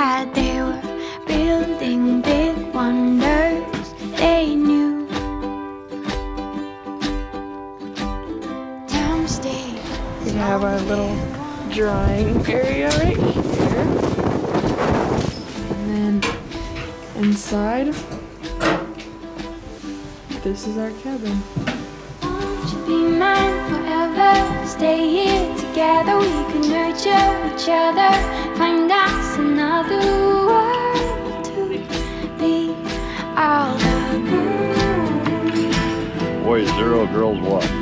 had. They were building big wonders. They knew. We have our little drying area right here. And then inside, this is our cabin. Be mine forever? Stay here together, we can nurture each other. Find us another world to be. Boys zero, girls one.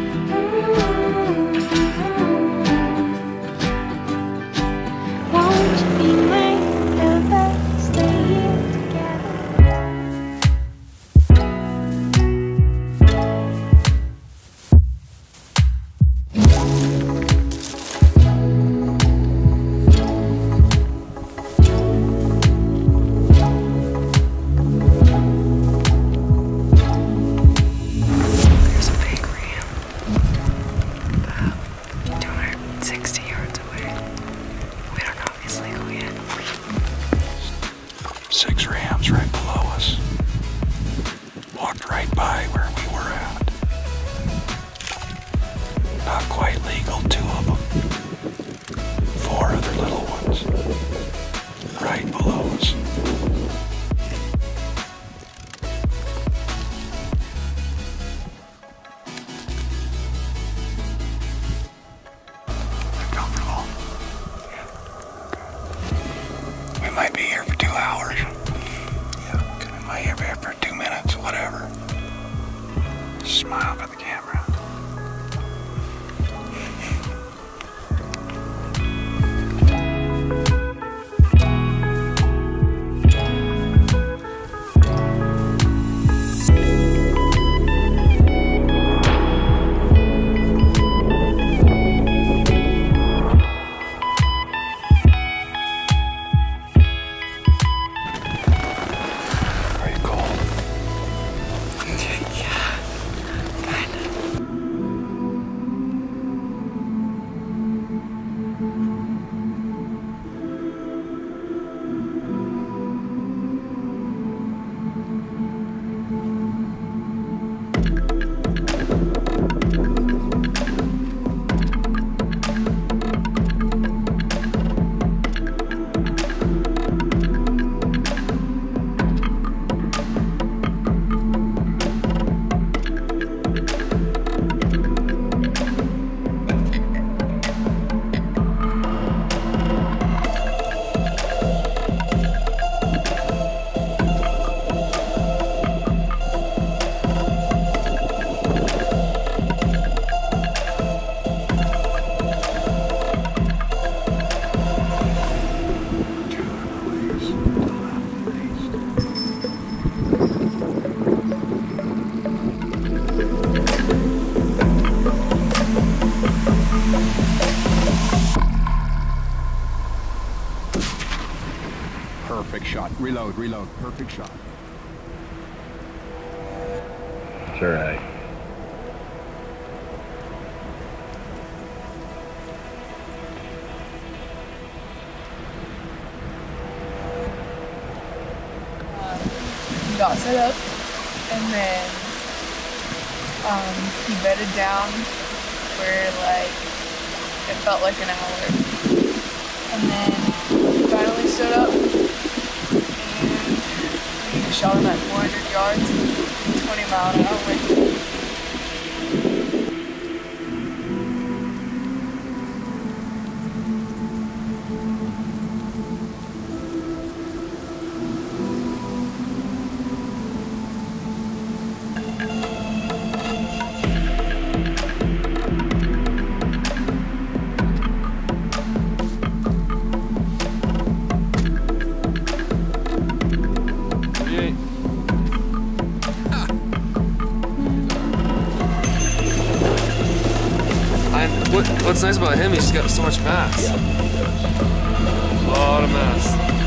Smile for the camera. Reload, reload. Perfect shot. It's all right. got set up and then um, he bedded down for like it felt like an hour and then he finally stood up and we shot him at 400 yards 20 mile an hour what's nice about him, he's got so much mass. A lot of mass.